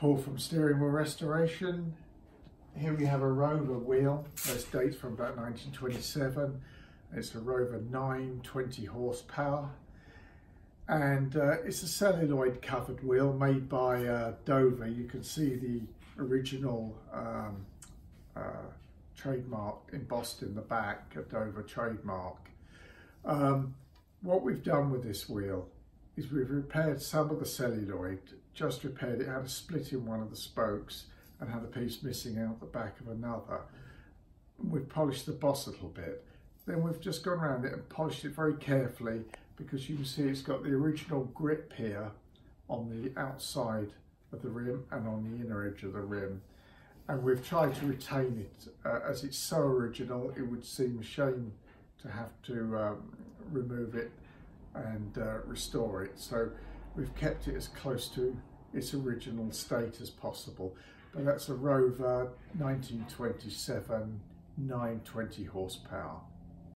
Paul from Steering Wheel Restoration. Here we have a Rover wheel. This dates from about 1927. It's a Rover 920 horsepower. And uh, it's a celluloid covered wheel made by uh, Dover. You can see the original um, uh, trademark embossed in the back, a Dover trademark. Um, what we've done with this wheel is we've repaired some of the celluloid, just repaired it, had a split in one of the spokes and had a piece missing out the back of another. We've polished the boss a little bit. Then we've just gone around it and polished it very carefully because you can see it's got the original grip here on the outside of the rim and on the inner edge of the rim. And we've tried to retain it uh, as it's so original, it would seem a shame to have to um, remove it and uh, restore it. So we've kept it as close to its original state as possible. But that's a Rover 1927 920 horsepower.